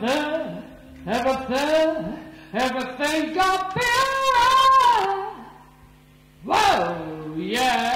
Everything. Everything. everything got better. Whoa, yeah.